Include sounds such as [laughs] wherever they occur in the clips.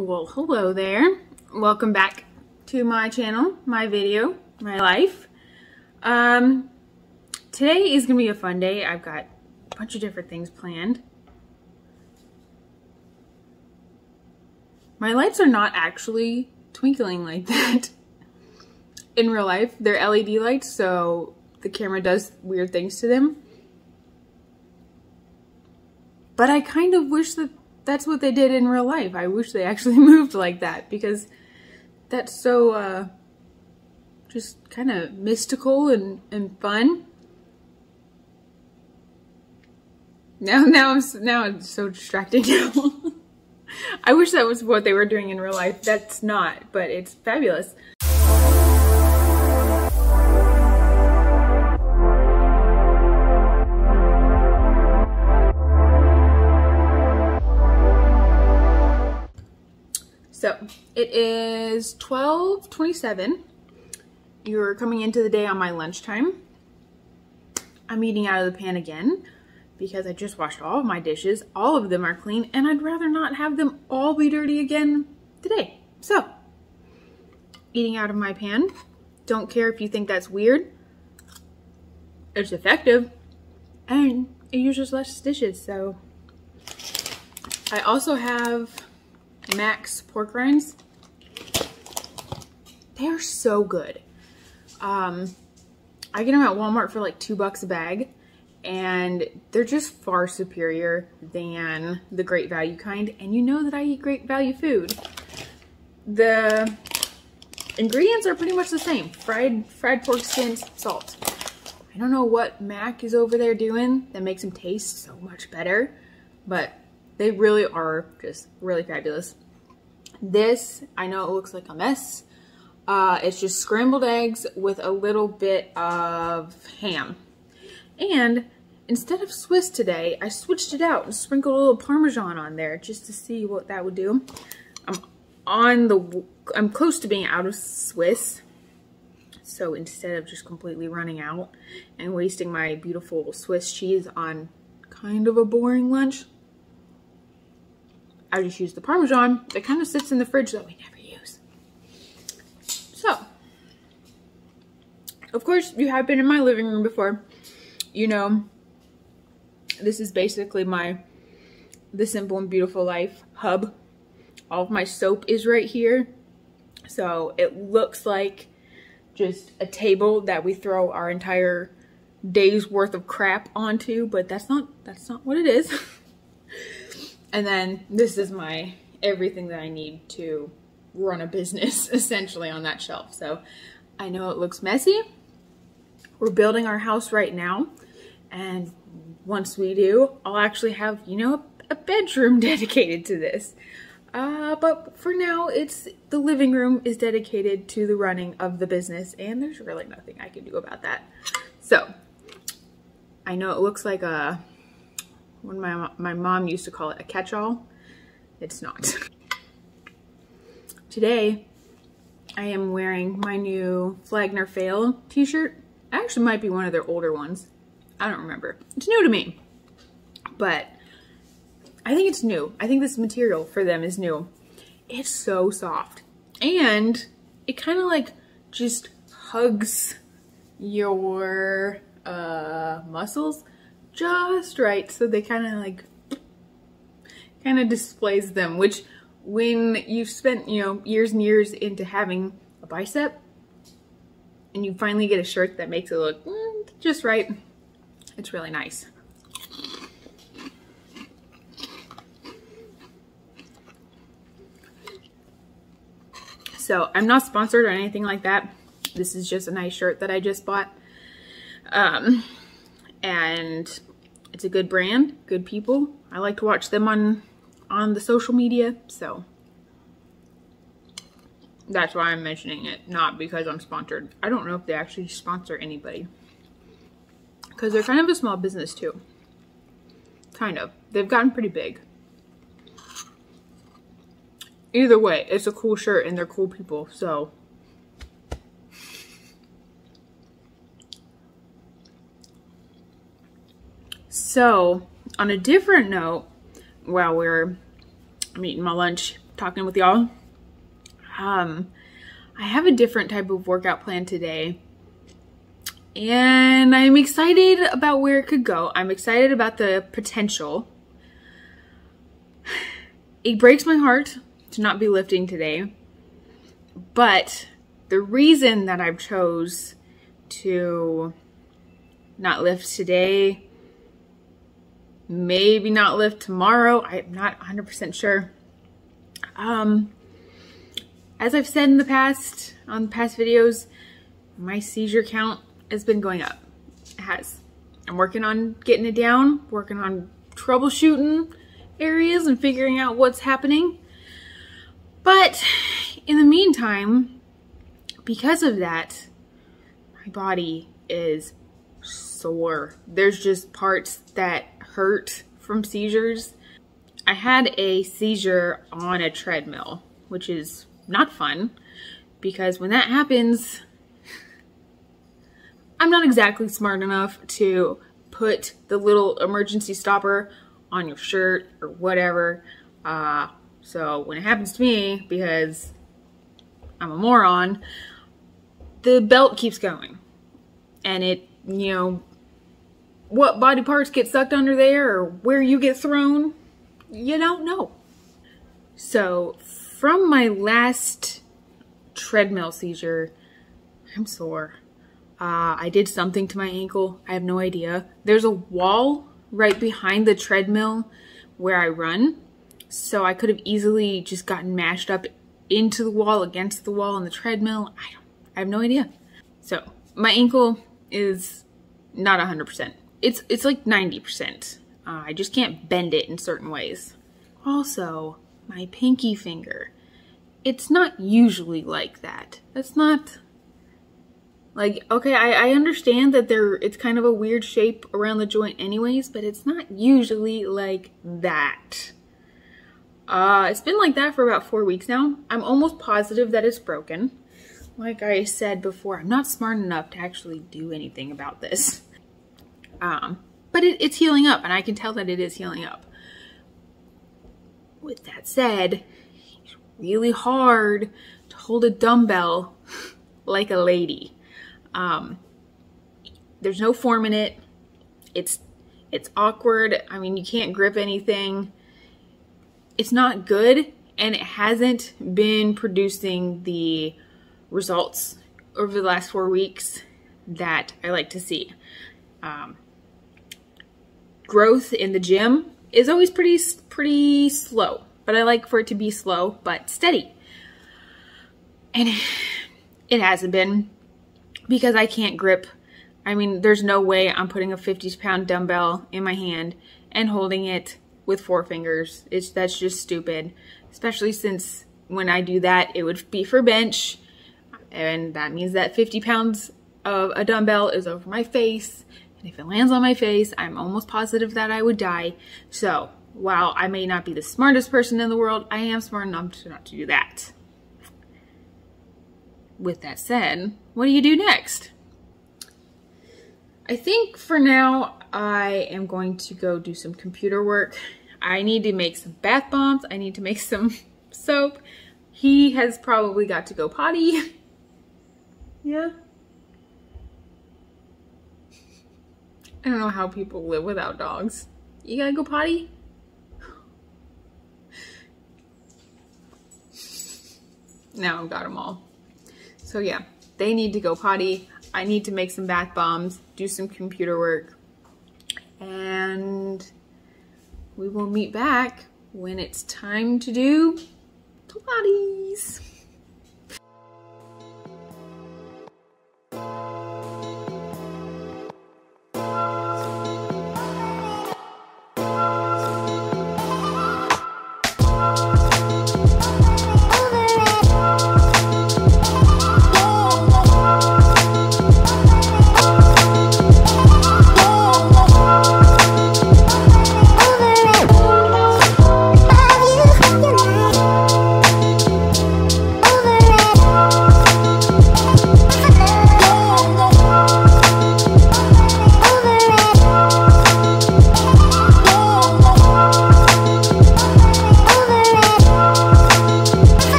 Well, hello there. Welcome back to my channel, my video, my life. Um, today is gonna be a fun day. I've got a bunch of different things planned. My lights are not actually twinkling like [laughs] that in real life. They're LED lights, so the camera does weird things to them. But I kind of wish that that's what they did in real life. I wish they actually [laughs] moved like that because that's so uh, just kind of mystical and, and fun. Now, [laughs] now I'm now it's so distracting. [laughs] I wish that was what they were doing in real life. That's not, but it's fabulous. So it is 12:27. You're coming into the day on my lunchtime. I'm eating out of the pan again because I just washed all of my dishes. All of them are clean and I'd rather not have them all be dirty again today. So, eating out of my pan. Don't care if you think that's weird. It's effective and it uses less dishes. So, I also have Mac's pork rinds. They're so good. Um, I get them at Walmart for like two bucks a bag and they're just far superior than the great value kind. And you know that I eat great value food. The ingredients are pretty much the same. Fried, fried pork skins, salt. I don't know what Mac is over there doing that makes them taste so much better, but they really are just really fabulous. This, I know it looks like a mess. Uh, it's just scrambled eggs with a little bit of ham. And instead of Swiss today, I switched it out and sprinkled a little Parmesan on there just to see what that would do. I'm on the, I'm close to being out of Swiss. So instead of just completely running out and wasting my beautiful Swiss cheese on kind of a boring lunch, I just use the Parmesan that kind of sits in the fridge that we never use. So, of course, you have been in my living room before. You know, this is basically my The Simple and Beautiful Life hub. All of my soap is right here. So it looks like just a table that we throw our entire day's worth of crap onto, but that's not that's not what it is. [laughs] and then this is my everything that I need to run a business [laughs] essentially on that shelf. So I know it looks messy. We're building our house right now. And once we do, I'll actually have, you know, a, bedroom [laughs] dedicated to this. Uh, but for now, it's the living room is dedicated to the running of the business and there's really nothing I can do about that. So, I know it looks like a, when my, my mom used to call it a catch-all. It's not. [laughs] Today, I am wearing my new Flag Nor Fail t-shirt. Actually might be one of their older ones. I don't remember. It's new to me. But I think it's new. I think this material for them is new. It's so soft. And it kind of like just hugs your uh, muscles just right. So they kind of like, kind of displays them, which when you've spent, you know, years and years into having a bicep and you finally get a shirt that makes it look mm, just right, it's really nice. So I'm not sponsored or anything like that. This is just a nice shirt that I just bought. Um, and it's a good brand, good people. I like to watch them on, on the social media, so that's why I'm mentioning it, not because I'm sponsored. I don't know if they actually sponsor anybody. Because they're kind of a small business too. Kind of. They've gotten pretty big. Either way, it's a cool shirt and they're cool people, so. So, on a different note, while we're I'm eating my lunch talking with y'all. Um, I have a different type of workout plan today. And I'm excited about where it could go. I'm excited about the potential. It breaks my heart to not be lifting today. But the reason that I've chose to not lift today, maybe not lift tomorrow, I'm not 100% sure. Um, as I've said in the past, on past videos, my seizure count has been going up. It has. I'm working on getting it down, working on troubleshooting areas and figuring out what's happening. But in the meantime, because of that, my body is sore. There's just parts that hurt from seizures. I had a seizure on a treadmill, which is not fun because when that happens, [laughs] I'm not exactly smart enough to put the little emergency stopper on your shirt or whatever. Uh, so when it happens to me, because I'm a moron, the belt keeps going. And it, you know, what body parts get sucked under there or where you get thrown, you don't know. So from my last treadmill seizure, I'm sore. Uh, I did something to my ankle. I have no idea. There's a wall right behind the treadmill where I run. So I could have easily just gotten mashed up into the wall, against the wall on the treadmill. I don't, I have no idea. So my ankle is not 100%. It's, it's like 90%. Uh, I just can't bend it in certain ways. Also, my pinky finger. It's not usually like that. That's not like okay, I, I understand that there it's kind of a weird shape around the joint anyways, but it's not usually like that. Uh, it's been like that for about four weeks now. I'm almost positive that it's broken. Like I said before, I'm not smart enough to actually do anything about this. Um, but it, it's healing up, and I can tell that it is healing up with that said, it's really hard to hold a dumbbell [laughs] like a lady. Um, there's no form in it. It's it's awkward. I mean, you can't grip anything. It's not good, and it hasn't been producing the results over the last four weeks that I like to see. Um, growth in the gym is always pretty pretty slow, but I like for it to be slow but steady. And [sighs] it hasn't been because I can't grip. I mean, there's no way I'm putting a 50 pound dumbbell in my hand and holding it with four fingers. It's that's just stupid, especially since when I do that, it would be for bench, and that means that 50 pounds of a dumbbell is over my face if it lands on my face, I'm almost positive that I would die. So while I may not be the smartest person in the world, I am smart enough not to do that. With that said, what do you do next? I think for now, I am going to go do some computer work. I need to make some bath bombs. I need to make some [laughs] soap. He has probably got to go potty. [laughs] yeah. I don't know how people live without dogs. You gotta go potty? now I've got them all. So yeah, they need to go potty. I need to make some bath bombs, do some computer work, and we will meet back when it's time to do Pilates.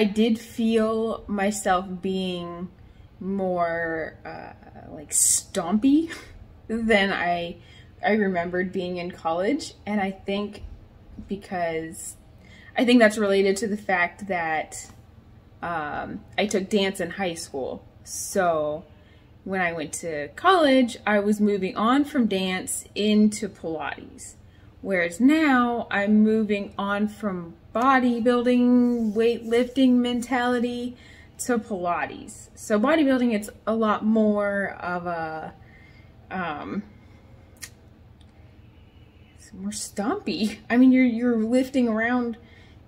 I did feel myself being more uh, like stompy [laughs] than I I remembered being in college, and I think because I think that's related to the fact that um, I took dance in high school. So when I went to college, I was moving on from dance into Pilates. Whereas now I'm moving on from bodybuilding, weightlifting mentality to Pilates. So bodybuilding, it's a lot more of a, um, it's more stumpy. I mean, you're, you're lifting around,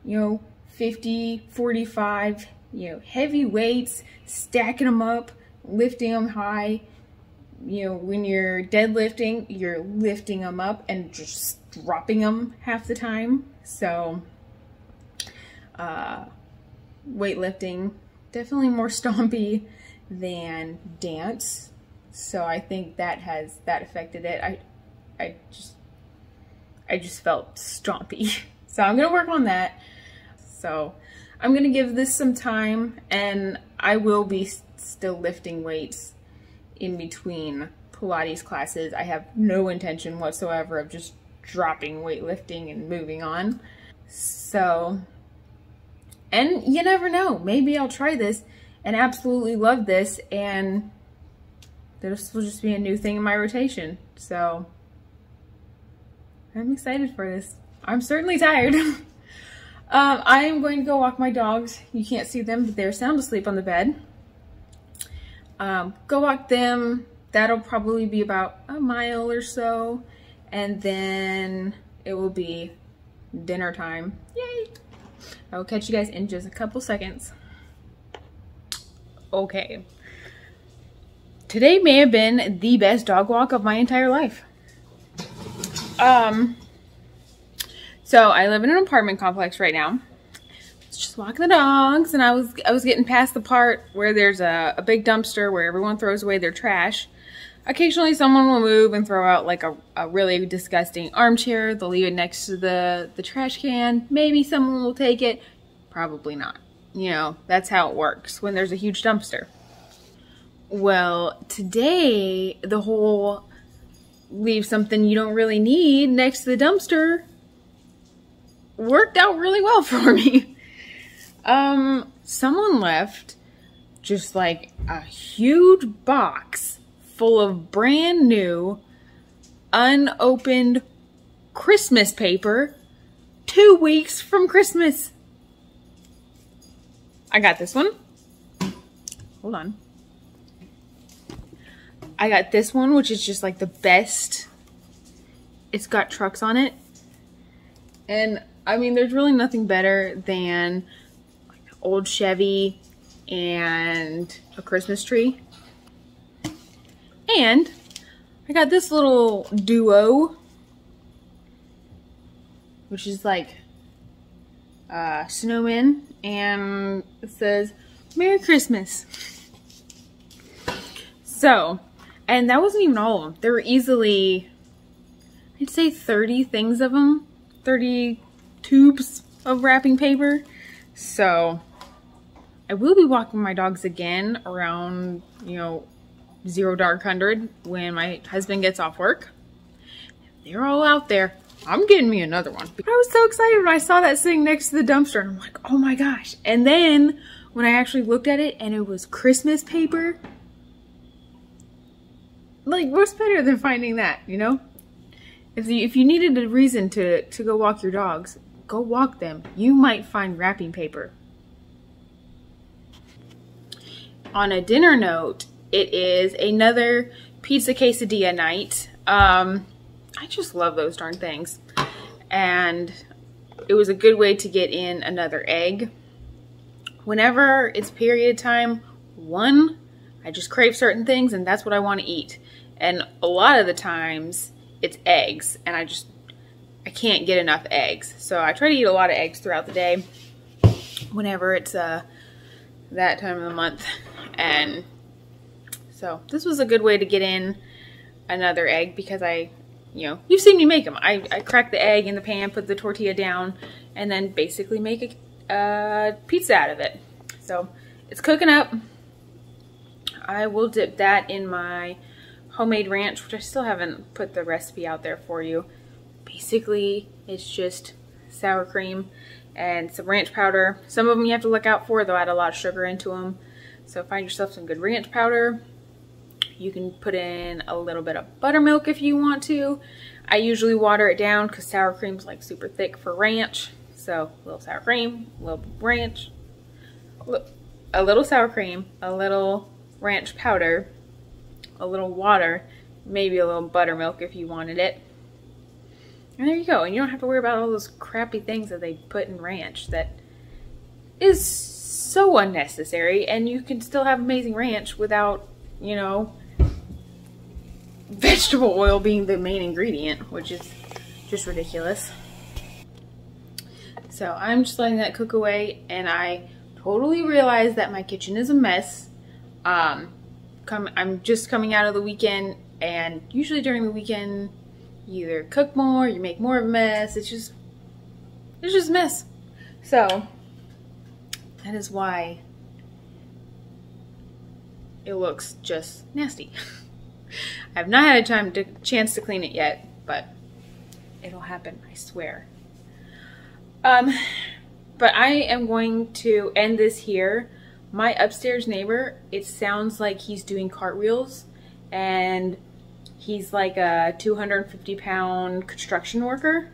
you know, 50, 45, you know, heavy weights, stacking them up, lifting them high. You know, when you're deadlifting, you're lifting them up and just dropping them half the time. So, uh, weightlifting, definitely more [laughs] stompy than dance. So I think that has, that affected it. I, I just, I just felt stompy. [laughs] So I'm going to work on that. So I'm going to give this some time and I will be still lifting weights in between Pilates classes. I have no intention whatsoever of just dropping weightlifting and moving on. So, and you never know, maybe I'll try this and absolutely love this and this will just be a new thing in my rotation. So, I'm excited for this. I'm certainly tired. [laughs] um, I am going to go walk my dogs. You can't see them, but they're sound asleep on the bed. Um, go walk them. That'll probably be about a mile or so. And then it will be dinner time. Yay! I will catch you guys in just a couple seconds. Okay. Today may have been the best dog walk of my entire life. Um, so I live in an apartment complex right now just walking the dogs and I was I was getting past the part where there's a, a big dumpster where everyone throws away their trash. Occasionally someone will move and throw out like a, a really disgusting armchair. They'll leave it next to the, the trash can. Maybe someone will take it. Probably not. You know, that's how it works when there's a huge dumpster. Well, today the whole leave something you don't really need next to the dumpster worked out really well [laughs] for me. Um, someone left just like a huge box full of brand new, unopened Christmas paper two weeks from Christmas. I got this one. Hold on. I got this one, which is just like the best. It's got trucks on it. And I mean, there's really nothing better than old Chevy and a Christmas tree. And I got this little duo, which is like uh, snowman, and it says Merry Christmas. So, and that wasn't even all of them. There were easily, I'd say 30 things of them, 30 tubes of wrapping paper. So, I will be walking my dogs again around, you know, zero dark hundred when my husband gets off work. They're all out there. I'm getting me another one. I was so excited when I saw that sitting next to the dumpster and I'm like, oh my gosh. And then when I actually looked at it and it was Christmas paper, like what's better than finding that, you know? If you, if you needed a reason to, to go walk your dogs, go walk them. You might find wrapping paper on a dinner note, it is another pizza quesadilla night. Um, I just love those darn things. And it was a good way to get in another egg. Whenever it's period time, one, I just crave certain things and that's what I want to eat. And a lot of the times it's eggs and I just, I can't get enough eggs. So I try to eat a lot of eggs throughout the day whenever it's uh, that time of the month. And so this was a good way to get in another egg because I you know, you've seen me make them. I, I crack the egg in the pan, put the tortilla down, and then basically make a pizza out of it. So it's cooking up. I will dip that in my homemade ranch, which I still haven't put the recipe out there for you. Basically, it's just sour cream and some ranch powder. Some of them you have to look out for, they'll add a lot of sugar into them. So find yourself some good ranch powder. You can put in a little bit of buttermilk if you want to. I usually water it down because sour cream's like super thick for ranch. So a little sour cream, a little ranch, a little sour cream, a little ranch powder, a little water, maybe a little buttermilk if you wanted it. And there you go. And you don't have to worry about all those crappy things that they put in ranch that is so unnecessary. And you can still have amazing ranch without, you know, vegetable oil being the main ingredient, which is just ridiculous. So I'm just letting that cook away and I totally realize that my kitchen is a mess. Um, come, I'm just coming out of the weekend and usually during the weekend you either cook more, you make more of a mess. It's just, it's just a mess. So that is why it looks just nasty. [laughs] I have not had a time to chance to clean it yet, but it'll happen, I swear. Um, but I am going to end this here. My upstairs neighbor, it sounds like he's doing cartwheels and he's like a 250 pound construction worker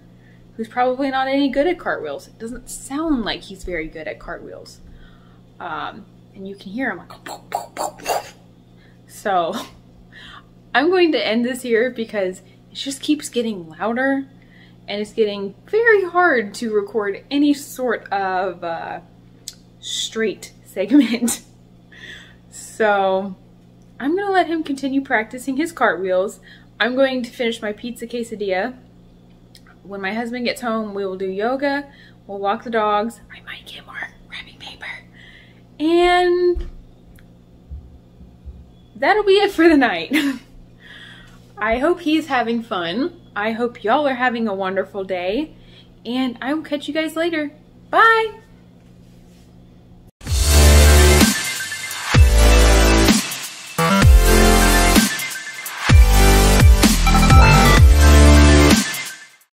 who's probably not any good at cartwheels. It doesn't sound like he's very good at cartwheels. Um, and you can hear him like, so [laughs] I'm going to end this here because it just keeps getting louder and it's getting very hard to record any sort of uh, straight segment. [laughs] so I'm going to let him continue practicing his cartwheels. I'm going to finish my pizza quesadilla. When my husband gets home, we will do yoga. We'll walk the dogs. I might get more. And that'll be it for the night. [laughs] I hope he's having fun. I hope y'all are having a wonderful day. And I will catch you guys later. Bye!